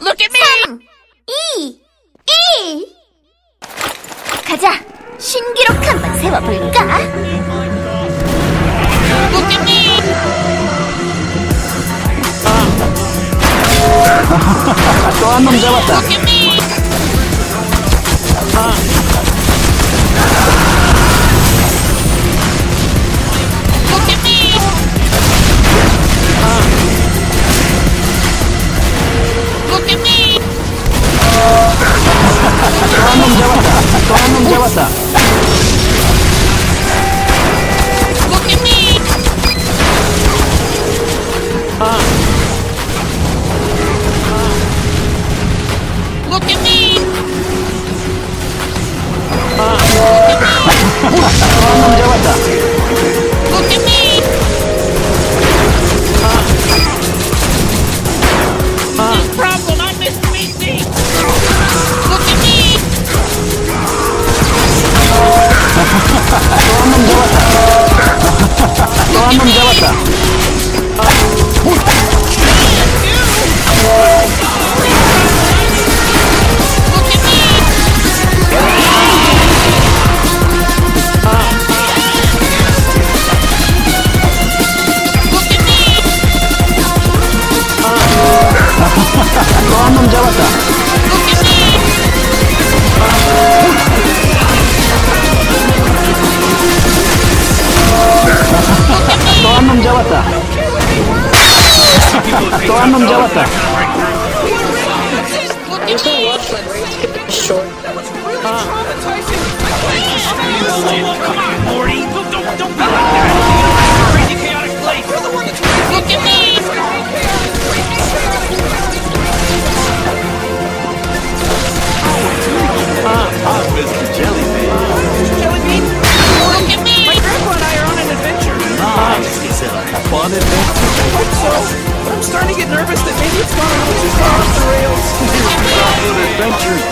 Look at me! 2, 1. 가자. 신기록 한번 세워볼까? Look at me! 또 한 놈 잡았다. Look at me! Stop. Look at me! Ah. Ah. Look at me! Ah. Look at me! Mamam Jalata. Mamam Jalata. Mamam Jalata. There's no watch line where you have to get short. That was really.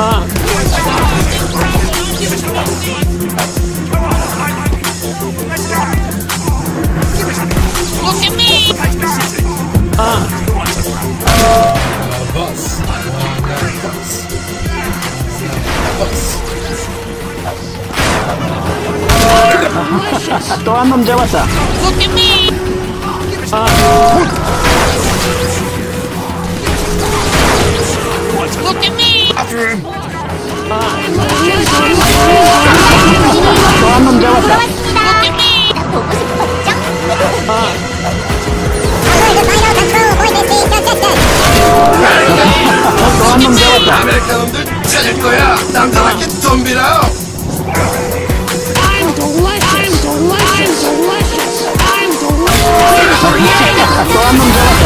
me! Look at me! 또한 놈 잡았다. Look at me! At me! Look at me! 보고 싶었죠? 또한놈 잡았다. 아메리카노들 찾을 거야. 남자답게 덤비라. I'm delicious. I'm delicious. Delicious. I'm delicious. 또한놈 잡았다.